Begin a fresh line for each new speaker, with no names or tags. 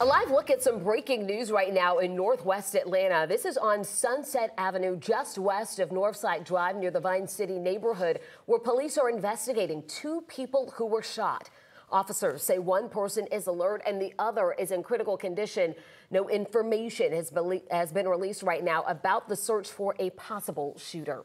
A live look at some breaking news right now in northwest Atlanta. This is on Sunset Avenue, just west of Northside Drive near the Vine City neighborhood, where police are investigating two people who were shot. Officers say one person is alert and the other is in critical condition. No information has been released right now about the search for a possible shooter.